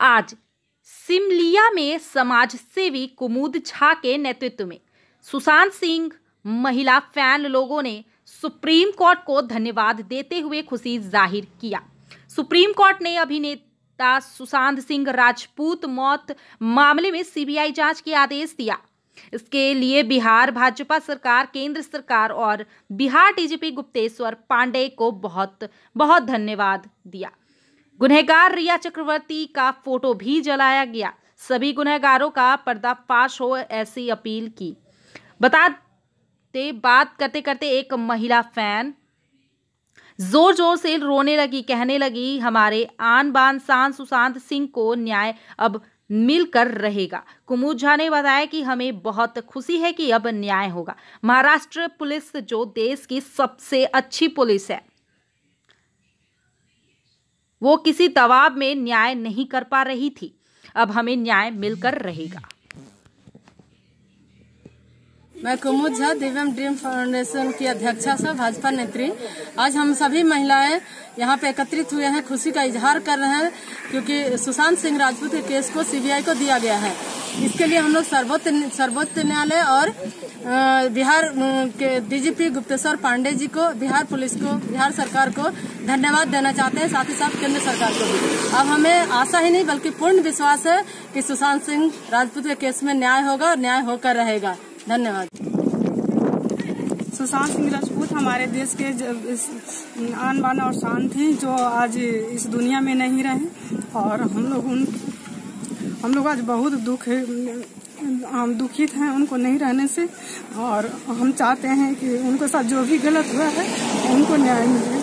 आज सिमलिया में समाज सेवी कुमुद झा के नेतृत्व में सुशांत सिंह, महिला फ़ैन लोगों ने सुप्रीम कोर्ट को धन्यवाद देते हुए खुशी ज़ाहिर किया। सुप्रीम कोर्ट ने अभिनेता सुशांत सिंह राजपूत मौत मामले में सीबीआई जाँच के आदेश दिया। इसके लिए बिहार भाजपा सरकार, केंद्र सरकार और बिहार डीजीपी गुप्तेश्वर पांडे को बहुत बहुत धन्यवाद दिया। गुनहगार रिया चक्रवर्ती का फ़ोटो भी जलाया गया। सभी गुनहगारों का पर्दाफाश हो ऐसी अपील की। बताते, बात करते करते एक महिला फ़ैन ज़ोर ज़ोर से रोने लगी, कहने लगी, हमारे आन बान शान सुशांत सिंह को न्याय अब मिलकर रहेगा। कुमुद झा ने बताया कि हमें बहुत खुशी है कि अब न्याय होगा। महाराष्ट्र पुलिस जो देश की सबसे अच्छी पुलिस है। वो किसी दबाव में न्याय नहीं कर पा रही थी। अब हमें न्याय मिलकर रहेगा। मैं कुमुद झा, दिव्यम ड्रीम फाउंडेशन की अध्यक्षा से भाजपा नेत्री। आज हम सभी महिलाएँ यहाँ पे एकत्रित हुए हैं, खुशी का इजहार कर रहे हैं, क्योंकि सुशांत सिंह राजपूत के केस को सीबीआई को दिया गया है। इसके लिए हम लोग सर्वोच्च सर्वोच्च न्यायालय और बिहार के डीजीपी गुप्तेश्वर पांडे जी को, बिहार पुलिस को, बिहार सरकार को धन्यवाद देना चाहते हैं, साथ ही साथ केंद्र सरकार को भी। अब हमें आशा ही नहीं, बल्कि पूर्ण विश्वास है कि सुशांत सिंह राजपूत के केस में न्याय होगा और न्याय होकर रहेगा। धन्यवाद। सुशांत सिंह राजपूत हमारे देश के आन बान और शान थे जो आज इस दुनिया में नहीं रहे और हम लोग उन, हम लोग आज बहुत दुख हम दुखित हैं उनको नहीं रहने से और हम चाहते हैं कि उनके साथ जो भी गलत हुआ है उनको न्याय मिले।